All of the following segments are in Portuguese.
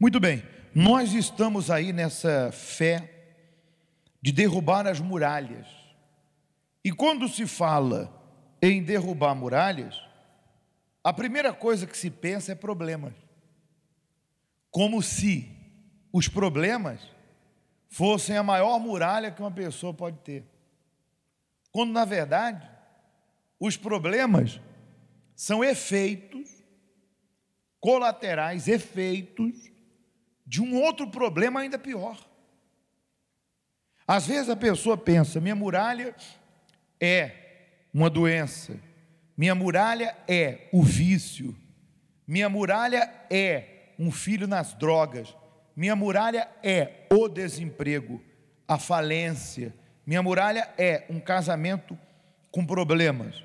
Muito bem, nós estamos aí nessa fé de derrubar as muralhas. E quando se fala em derrubar muralhas, a primeira coisa que se pensa é problemas. Como se os problemas fossem a maior muralha que uma pessoa pode ter. Quando, na verdade, os problemas são efeitos colaterais, efeitos de um outro problema ainda pior. Às vezes a pessoa pensa: minha muralha é uma doença, minha muralha é o vício, minha muralha é um filho nas drogas, minha muralha é o desemprego, a falência, minha muralha é um casamento com problemas.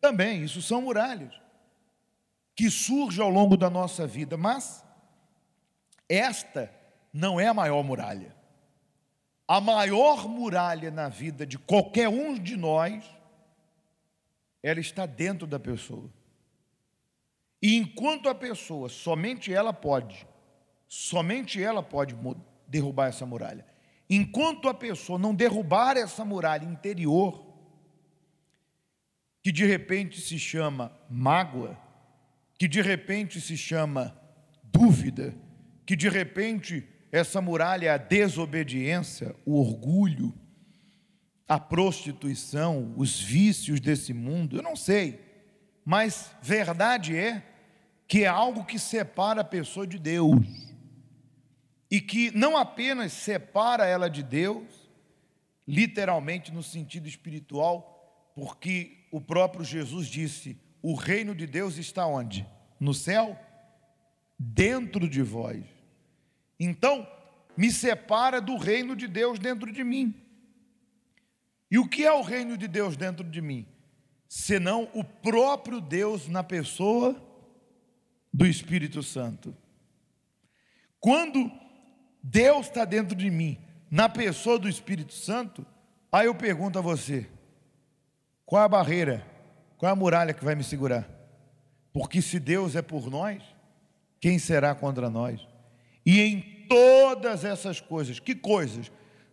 Também, isso são muralhas que surgem ao longo da nossa vida, mas esta não é a maior muralha. A maior muralha na vida de qualquer um de nós, ela está dentro da pessoa. E enquanto a pessoa, somente ela pode, somente ela pode derrubar essa muralha. Enquanto a pessoa não derrubar essa muralha interior, que de repente se chama mágoa, que de repente se chama dúvida, que de repente essa muralha a desobediência, o orgulho, a prostituição, os vícios desse mundo, eu não sei, mas verdade é que é algo que separa a pessoa de Deus e que não apenas separa ela de Deus, literalmente no sentido espiritual, porque o próprio Jesus disse: o reino de Deus está onde? No céu? Dentro de vós. Então, me separa do reino de Deus dentro de mim. E o que é o reino de Deus dentro de mim? Senão o próprio Deus na pessoa do Espírito Santo. Quando Deus está dentro de mim, na pessoa do Espírito Santo, aí eu pergunto a você: qual é a barreira, qual é a muralha que vai me segurar? Porque se Deus é por nós, quem será contra nós? E em todas essas coisas, que coisas?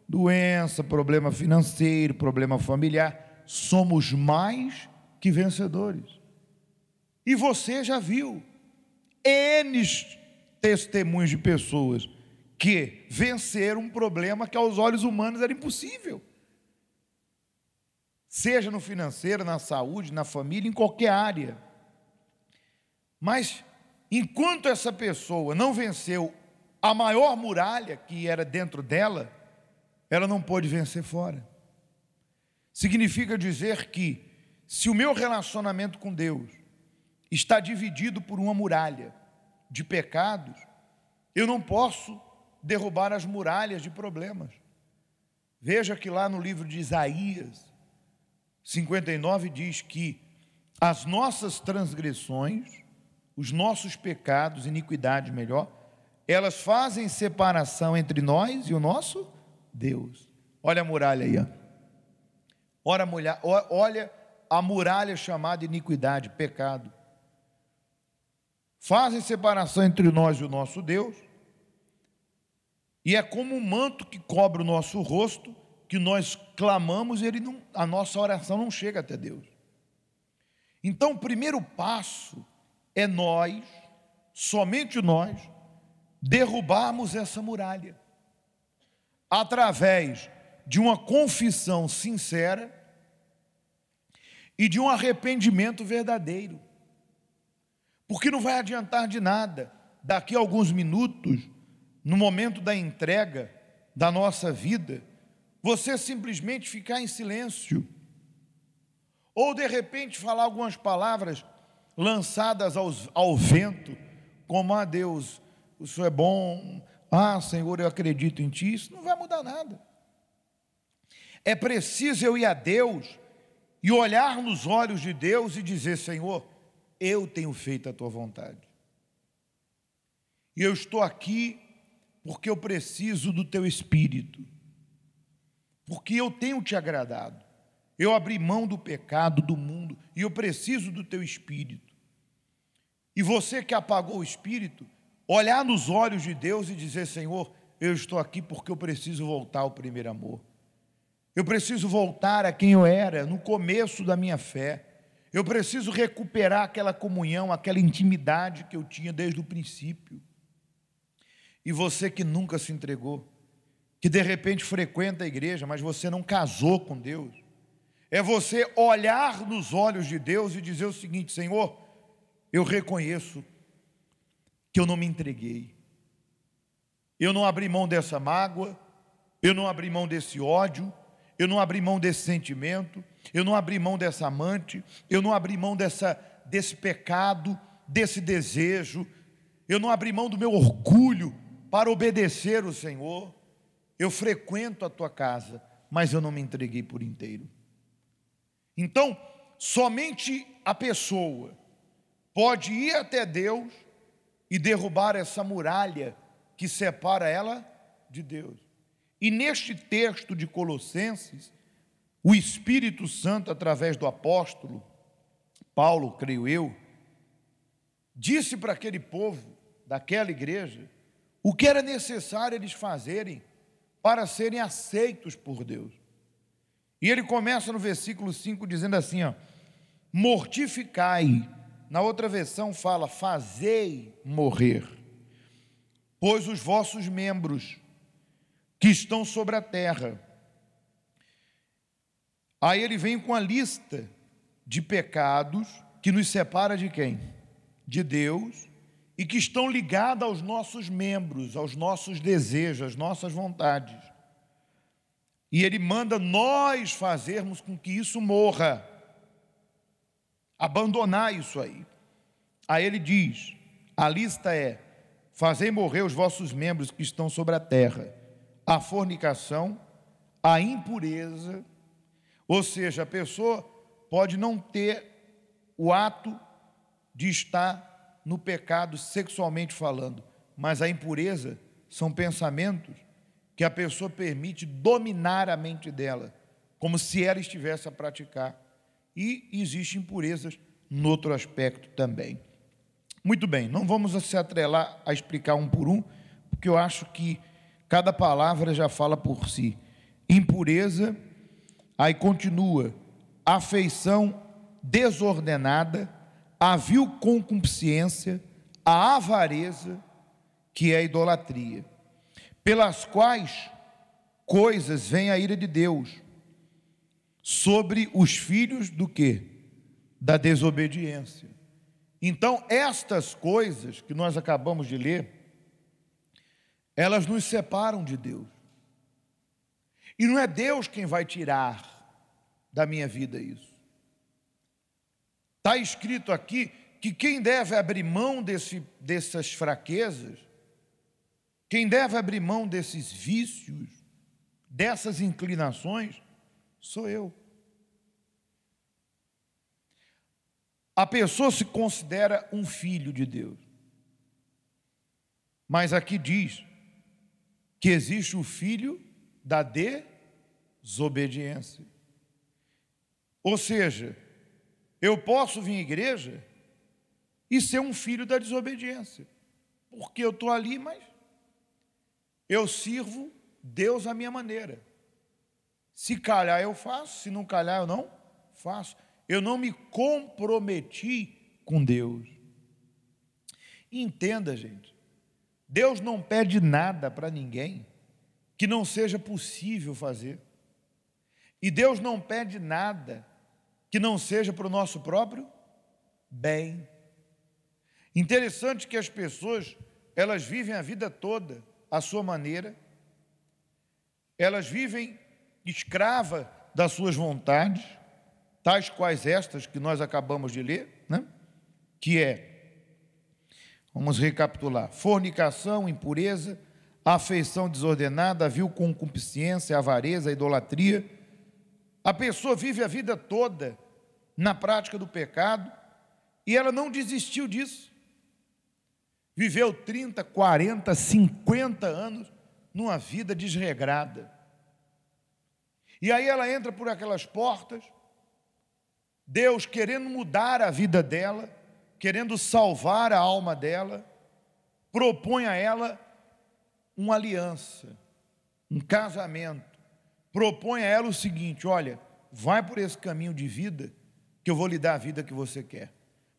Doença, problema financeiro, problema familiar, somos mais que vencedores. E você já viu N testemunhos de pessoas que venceram um problema que aos olhos humanos era impossível. Seja no financeiro, na saúde, na família, em qualquer área. Mas enquanto essa pessoa não venceu a maior muralha que era dentro dela, ela não pôde vencer fora. Significa dizer que, se o meu relacionamento com Deus está dividido por uma muralha de pecados, eu não posso derrubar as muralhas de problemas. Veja que lá no livro de Isaías 59 diz que as nossas transgressões, os nossos pecados, iniquidades melhor, elas fazem separação entre nós e o nosso Deus. Olha a muralha aí. Ó. Olha, a muralha, olha a muralha chamada iniquidade, pecado. Fazem separação entre nós e o nosso Deus. E é como um manto que cobre o nosso rosto, que nós clamamos, ele não, a nossa oração não chega até Deus. Então, o primeiro passo é nós, somente nós, derrubarmos essa muralha através de uma confissão sincera e de um arrependimento verdadeiro. Porque não vai adiantar de nada, daqui a alguns minutos, no momento da entrega da nossa vida, você simplesmente ficar em silêncio, ou de repente falar algumas palavras lançadas aos, ao vento, como a ah, Deus, o Senhor é bom, ah, Senhor, eu acredito em Ti, isso não vai mudar nada. É preciso eu ir a Deus e olhar nos olhos de Deus e dizer: Senhor, eu tenho feito a Tua vontade. E eu estou aqui porque eu preciso do Teu Espírito, porque eu tenho te agradado. Eu abri mão do pecado, do mundo, e eu preciso do Teu Espírito. E você que apagou o Espírito, olhar nos olhos de Deus e dizer: Senhor, eu estou aqui porque eu preciso voltar ao primeiro amor. Eu preciso voltar a quem eu era no começo da minha fé. Eu preciso recuperar aquela comunhão, aquela intimidade que eu tinha desde o princípio. E você que nunca se entregou, que de repente frequenta a igreja, mas você não casou com Deus, é você olhar nos olhos de Deus e dizer o seguinte: Senhor, eu reconheço que eu não me entreguei, eu não abri mão dessa mágoa, eu não abri mão desse ódio, eu não abri mão desse sentimento, eu não abri mão dessa amante, eu não abri mão dessa, desse pecado, desse desejo, eu não abri mão do meu orgulho para obedecer o Senhor. Eu frequento a tua casa, mas eu não me entreguei por inteiro. Então, somente a pessoa pode ir até Deus e derrubar essa muralha que separa ela de Deus. E neste texto de Colossenses, o Espírito Santo, através do apóstolo Paulo, creio eu, disse para aquele povo daquela igreja o que era necessário eles fazerem para serem aceitos por Deus. E ele começa no versículo 5 dizendo assim: ó, mortificai. Na outra versão fala: fazei morrer, pois os vossos membros que estão sobre a terra. Aí ele vem com a lista de pecados que nos separa de quem? De Deus e que estão ligados aos nossos membros, aos nossos desejos, às nossas vontades. E ele manda nós fazermos com que isso morra, abandonar isso aí. Aí ele diz: a lista é: fazei morrer os vossos membros que estão sobre a terra, a fornicação, a impureza, ou seja, a pessoa pode não ter o ato de estar no pecado sexualmente falando, mas a impureza são pensamentos que a pessoa permite dominar a mente dela, como se ela estivesse a praticar. E existem impurezas no outro aspecto também. Muito bem, não vamos se atrelar a explicar um por um, porque eu acho que cada palavra já fala por si. Impureza, aí continua, afeição desordenada, a vil concupiscência, a avareza, que é a idolatria pelas quais coisas vem a ira de Deus sobre os filhos do que? Da desobediência. Então, estas coisas que nós acabamos de ler, elas nos separam de Deus. E não é Deus quem vai tirar da minha vida isso. Está escrito aqui que quem deve abrir mão desse, dessas fraquezas quem deve abrir mão desses vícios, dessas inclinações, sou eu. A pessoa se considera um filho de Deus. Mas aqui diz que existe o filho da desobediência. Ou seja, eu posso vir à igreja e ser um filho da desobediência, porque eu estou ali, mas eu sirvo Deus à minha maneira. Se calhar eu faço, se não calhar eu não faço. Eu não me comprometi com Deus. entenda, gente, Deus não pede nada para ninguém que não seja possível fazer. E Deus não pede nada que não seja para o nosso próprio bem. Interessante que as pessoas, elas vivem a vida toda à sua maneira, elas vivem escrava das suas vontades, tais quais estas que nós acabamos de ler, né? que é, vamos recapitular, fornicação, impureza, afeição desordenada, vil concupiscência, avareza, idolatria. A pessoa vive a vida toda na prática do pecado e ela não desistiu disso. Viveu 30, 40, 50 anos numa vida desregrada. E aí ela entra por aquelas portas, Deus querendo mudar a vida dela, querendo salvar a alma dela, propõe a ela uma aliança, um casamento. Propõe a ela o seguinte: olha, vai por esse caminho de vida, que eu vou lhe dar a vida que você quer.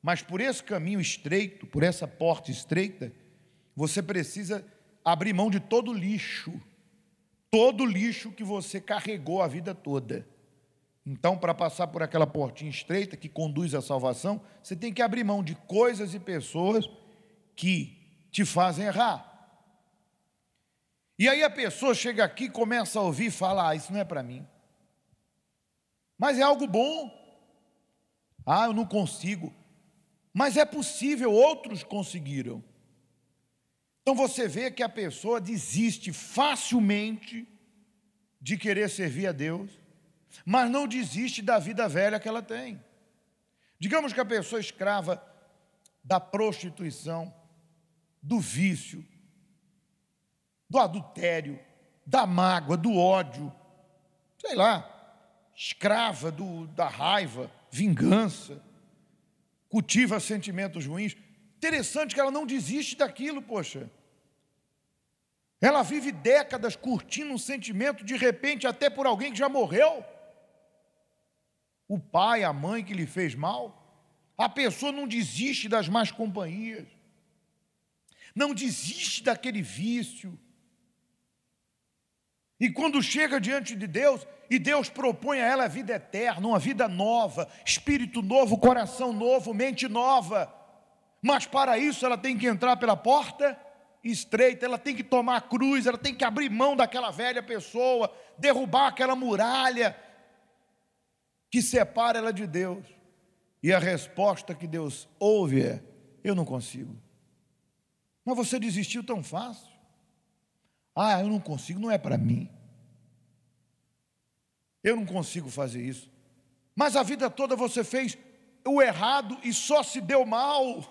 Mas por esse caminho estreito, por essa porta estreita, você precisa abrir mão de todo lixo, todo lixo que você carregou a vida toda. Então, para passar por aquela portinha estreita que conduz à salvação, você tem que abrir mão de coisas e pessoas que te fazem errar. E aí a pessoa chega aqui, começa a ouvir e fala: Ah, isso não é para mim. Mas é algo bom. Ah, eu não consigo. Mas é possível, outros conseguiram. Então você vê que a pessoa desiste facilmente de querer servir a Deus, mas não desiste da vida velha que ela tem. Digamos que a pessoa escrava da prostituição, do vício, do adultério, da mágoa, do ódio, sei lá, escrava do, da raiva, vingança, cultiva sentimentos ruins. Interessante que ela não desiste daquilo, poxa. Ela vive décadas curtindo um sentimento, de repente, até por alguém que já morreu. O pai, a mãe que lhe fez mal. A pessoa não desiste das más companhias. Não desiste daquele vício. E quando chega diante de Deus, e Deus propõe a ela a vida eterna, uma vida nova, espírito novo, coração novo, mente nova. Mas para isso ela tem que entrar pela porta estreita, ela tem que tomar a cruz, ela tem que abrir mão daquela velha pessoa, derrubar aquela muralha que separa ela de Deus. E a resposta que Deus ouve é: Eu não consigo. Mas você desistiu tão fácil. Ah, eu não consigo, não é para mim. Eu não consigo fazer isso. Mas a vida toda você fez o errado e só se deu mal.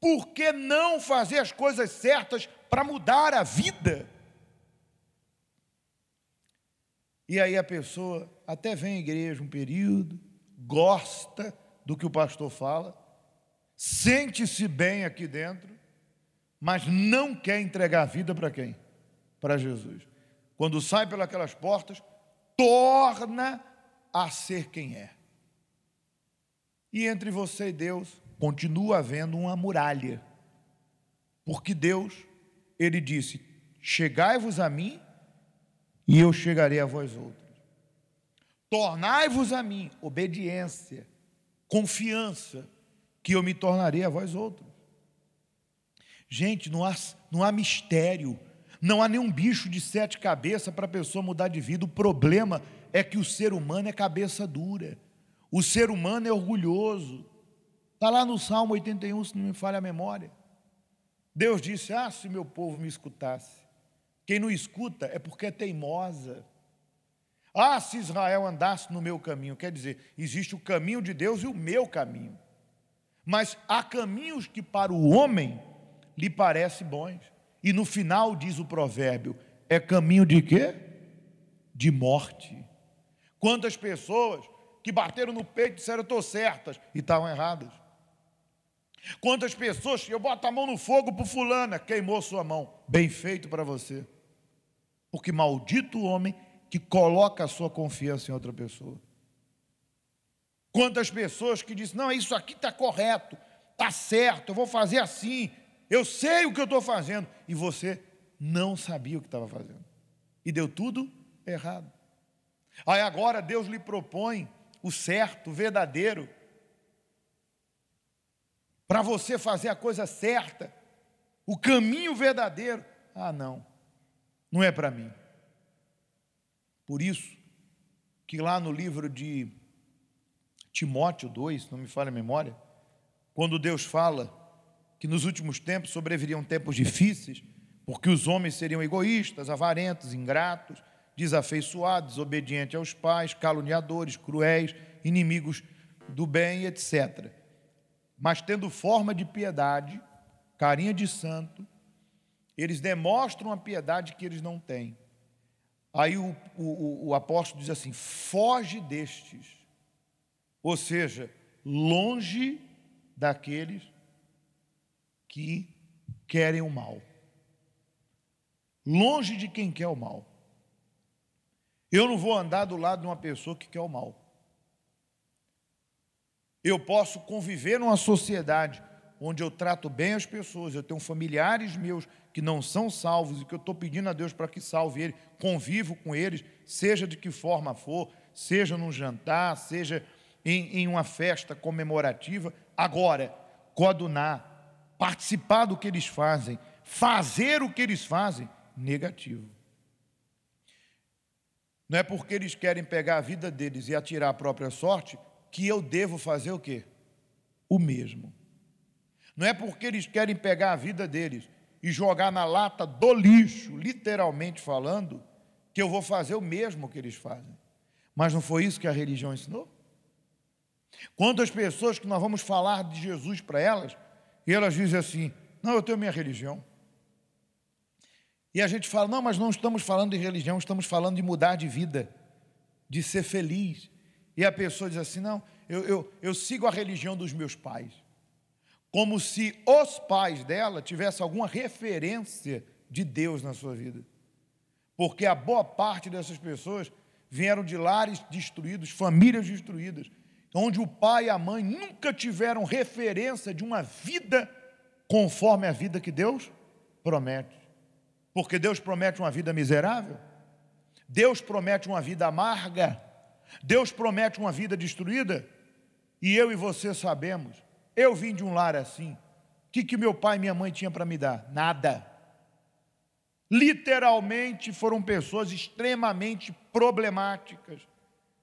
Por que não fazer as coisas certas para mudar a vida? E aí a pessoa até vem à igreja um período, gosta do que o pastor fala, sente-se bem aqui dentro, mas não quer entregar a vida para quem? Para Jesus. Quando sai pelas portas, torna a ser quem é. E entre você e Deus continua havendo uma muralha. Porque Deus, ele disse: Chegai-vos a mim, e eu chegarei a vós outros. Tornai-vos a mim, obediência, confiança, que eu me tornarei a vós outros. Gente, não há, não há mistério, não há nenhum bicho de sete cabeças para a pessoa mudar de vida. O problema é que o ser humano é cabeça dura, o ser humano é orgulhoso, Está lá no Salmo 81, se não me falha a memória. Deus disse: Ah, se meu povo me escutasse. Quem não escuta é porque é teimosa. Ah, se Israel andasse no meu caminho. Quer dizer, existe o caminho de Deus e o meu caminho. Mas há caminhos que para o homem lhe parecem bons. E no final diz o provérbio: é caminho de quê? De morte. Quantas pessoas que bateram no peito e disseram, estou certas, e estavam erradas. Quantas pessoas, eu boto a mão no fogo para fulana, queimou sua mão. Bem feito para você. Porque maldito o homem que coloca a sua confiança em outra pessoa. Quantas pessoas que dizem, não, isso aqui está correto, está certo, eu vou fazer assim, eu sei o que eu estou fazendo. E você não sabia o que estava fazendo. E deu tudo errado. Aí agora Deus lhe propõe o certo, o verdadeiro, para você fazer a coisa certa, o caminho verdadeiro. Ah, não, não é para mim. Por isso que lá no livro de Timóteo 2, não me falha a memória, quando Deus fala que nos últimos tempos sobreviriam tempos difíceis, porque os homens seriam egoístas, avarentos, ingratos, desafeiçoados, desobedientes aos pais, caluniadores, cruéis, inimigos do bem, etc mas tendo forma de piedade, carinha de santo, eles demonstram a piedade que eles não têm. Aí o, o, o apóstolo diz assim: foge destes, ou seja, longe daqueles que querem o mal. Longe de quem quer o mal. Eu não vou andar do lado de uma pessoa que quer o mal. Eu posso conviver numa sociedade onde eu trato bem as pessoas, eu tenho familiares meus que não são salvos e que eu estou pedindo a Deus para que salve eles, convivo com eles, seja de que forma for, seja num jantar, seja em, em uma festa comemorativa. Agora, coadunar, participar do que eles fazem, fazer o que eles fazem, negativo. Não é porque eles querem pegar a vida deles e atirar a própria sorte que eu devo fazer o quê? O mesmo. Não é porque eles querem pegar a vida deles e jogar na lata do lixo, literalmente falando, que eu vou fazer o mesmo que eles fazem. Mas não foi isso que a religião ensinou? Quantas pessoas que nós vamos falar de Jesus para elas, e elas dizem assim: Não, eu tenho minha religião. E a gente fala: Não, mas não estamos falando de religião, estamos falando de mudar de vida, de ser feliz. E a pessoa diz assim: Não, eu, eu, eu sigo a religião dos meus pais. Como se os pais dela tivessem alguma referência de Deus na sua vida. Porque a boa parte dessas pessoas vieram de lares destruídos, famílias destruídas, onde o pai e a mãe nunca tiveram referência de uma vida conforme a vida que Deus promete. Porque Deus promete uma vida miserável, Deus promete uma vida amarga, Deus promete uma vida destruída, e eu e você sabemos, eu vim de um lar assim, o que, que meu pai e minha mãe tinham para me dar? Nada. Literalmente foram pessoas extremamente problemáticas.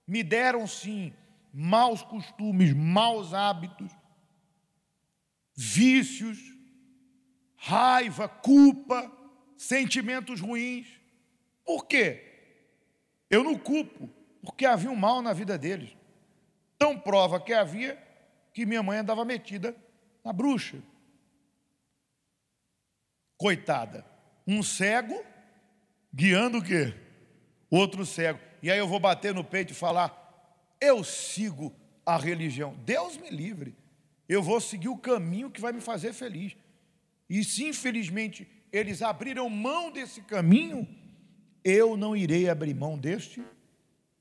Me deram sim maus costumes, maus hábitos, vícios, raiva, culpa, sentimentos ruins. Por quê? Eu não culpo, porque havia um mal na vida deles. Tão prova que havia que minha mãe andava metida na bruxa. Coitada um cego guiando o quê? Outro cego. E aí eu vou bater no peito e falar: eu sigo a religião. Deus me livre. Eu vou seguir o caminho que vai me fazer feliz. E se infelizmente eles abriram mão desse caminho, eu não irei abrir mão deste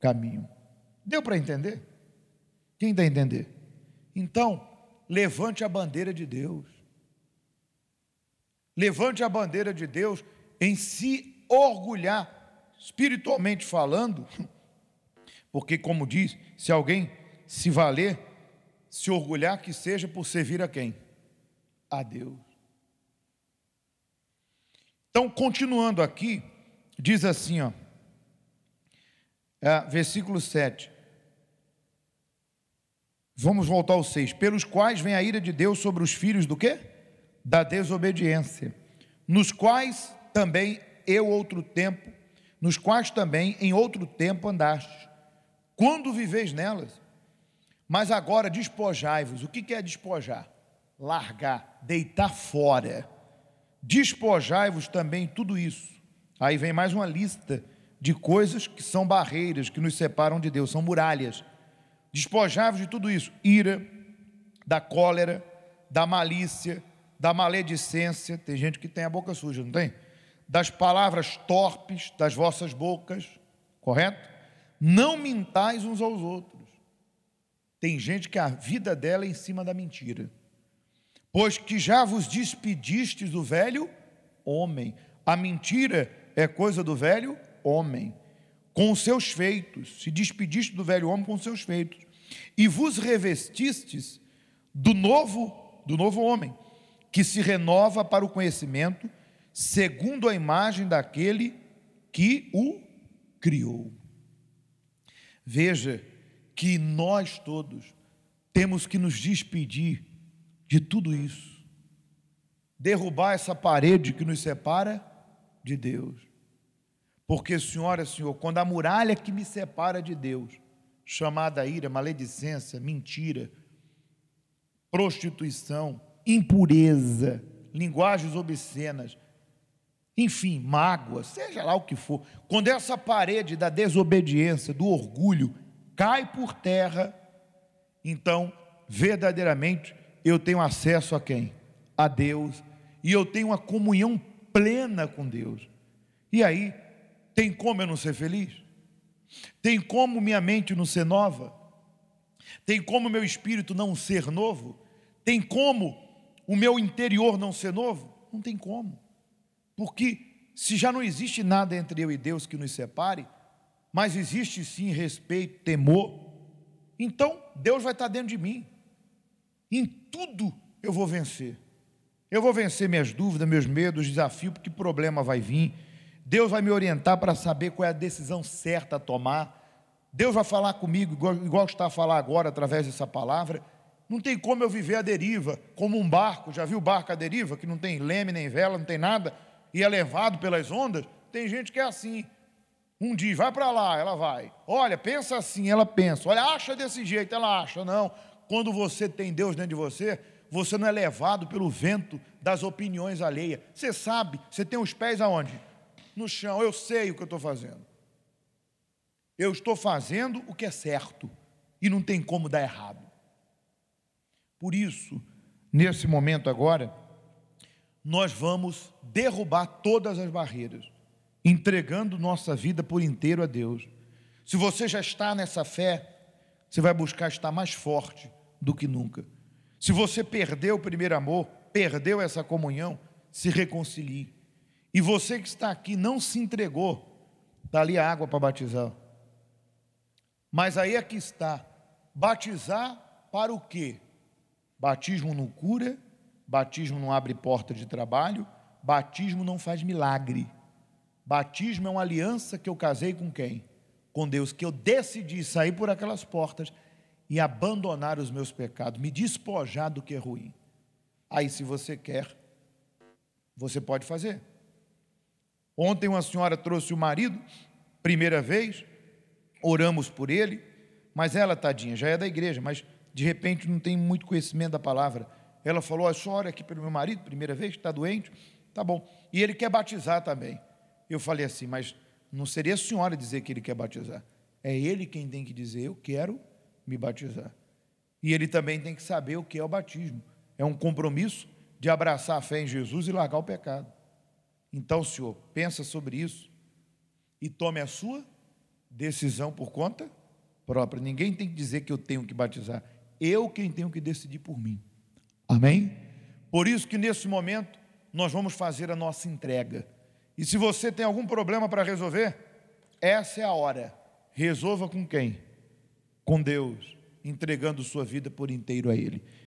caminho. Deu para entender? Quem dá a entender? Então, levante a bandeira de Deus. Levante a bandeira de Deus em se orgulhar, espiritualmente falando, porque, como diz, se alguém se valer, se orgulhar, que seja por servir a quem? A Deus. Então, continuando aqui, diz assim, ó, é, versículo 7. Vamos voltar ao 6. Pelos quais vem a ira de Deus sobre os filhos do quê? da desobediência, nos quais também eu outro tempo, nos quais também em outro tempo andaste, quando viveis nelas. Mas agora despojai-vos. O que é despojar? Largar, deitar fora. Despojai-vos também tudo isso. Aí vem mais uma lista de coisas que são barreiras que nos separam de Deus, são muralhas. Despojai-vos de tudo isso: ira, da cólera, da malícia, da maledicência, tem gente que tem a boca suja, não tem? Das palavras torpes das vossas bocas, correto? Não mintais uns aos outros. Tem gente que a vida dela é em cima da mentira. Pois que já vos despedistes do velho homem. A mentira é coisa do velho homem. Com os seus feitos, se despediste do velho homem com os seus feitos. E vos revestistes do novo, do novo homem que se renova para o conhecimento, segundo a imagem daquele que o criou. Veja que nós todos temos que nos despedir de tudo isso, derrubar essa parede que nos separa de Deus. Porque, senhora, senhor, quando a muralha que me separa de Deus, chamada ira, maledicência, mentira, prostituição, impureza, linguagens obscenas, enfim, mágoa, seja lá o que for. Quando essa parede da desobediência, do orgulho, cai por terra, então, verdadeiramente, eu tenho acesso a quem? A Deus, e eu tenho uma comunhão plena com Deus. E aí, tem como eu não ser feliz? Tem como minha mente não ser nova? Tem como meu espírito não ser novo? Tem como o meu interior não ser novo? Não tem como. Porque se já não existe nada entre eu e Deus que nos separe, mas existe sim respeito, temor, então Deus vai estar dentro de mim. Em tudo eu vou vencer. Eu vou vencer minhas dúvidas, meus medos, desafios, porque problema vai vir. Deus vai me orientar para saber qual é a decisão certa a tomar. Deus vai falar comigo, igual, está a falar agora, através dessa palavra. Não tem como eu viver a deriva, como um barco. Já viu barco à deriva, que não tem leme nem vela, não tem nada, e é levado pelas ondas? Tem gente que é assim. Um dia, vai para lá, ela vai. Olha, pensa assim, ela pensa. Olha, acha desse jeito, ela acha. Não. Quando você tem Deus dentro de você, você não é levado pelo vento das opiniões alheias. Você sabe, você tem os pés aonde? No chão. Eu sei o que eu estou fazendo. Eu estou fazendo o que é certo e não tem como dar errado. Por isso, nesse momento agora, nós vamos derrubar todas as barreiras, entregando nossa vida por inteiro a Deus. Se você já está nessa fé, você vai buscar estar mais forte do que nunca. Se você perdeu o primeiro amor, perdeu essa comunhão, se reconcilie. E você que está aqui não se entregou, está ali a água para batizar. Mas aí é que está, batizar para o quê? Batismo não cura, batismo não abre porta de trabalho, batismo não faz milagre. Batismo é uma aliança que eu casei com quem? Com Deus, que eu decidi sair por aquelas portas e abandonar os meus pecados, me despojar do que é ruim. Aí, se você quer, você pode fazer. Ontem, uma senhora trouxe o marido, primeira vez, oramos por ele, mas ela, tadinha, já é da igreja, mas de repente não tem muito conhecimento da palavra. Ela falou: só ora aqui pelo meu marido, primeira vez, está doente. Tá bom. E ele quer batizar também. Eu falei assim: Mas não seria a senhora dizer que ele quer batizar. É ele quem tem que dizer: Eu quero me batizar. E ele também tem que saber o que é o batismo. É um compromisso de abraçar a fé em Jesus e largar o pecado. Então, senhor, pensa sobre isso e tome a sua decisão por conta própria. Ninguém tem que dizer que eu tenho que batizar eu quem tenho que decidir por mim. Amém? Por isso que nesse momento nós vamos fazer a nossa entrega. E se você tem algum problema para resolver, essa é a hora. Resolva com quem? Com Deus, entregando sua vida por inteiro a Ele.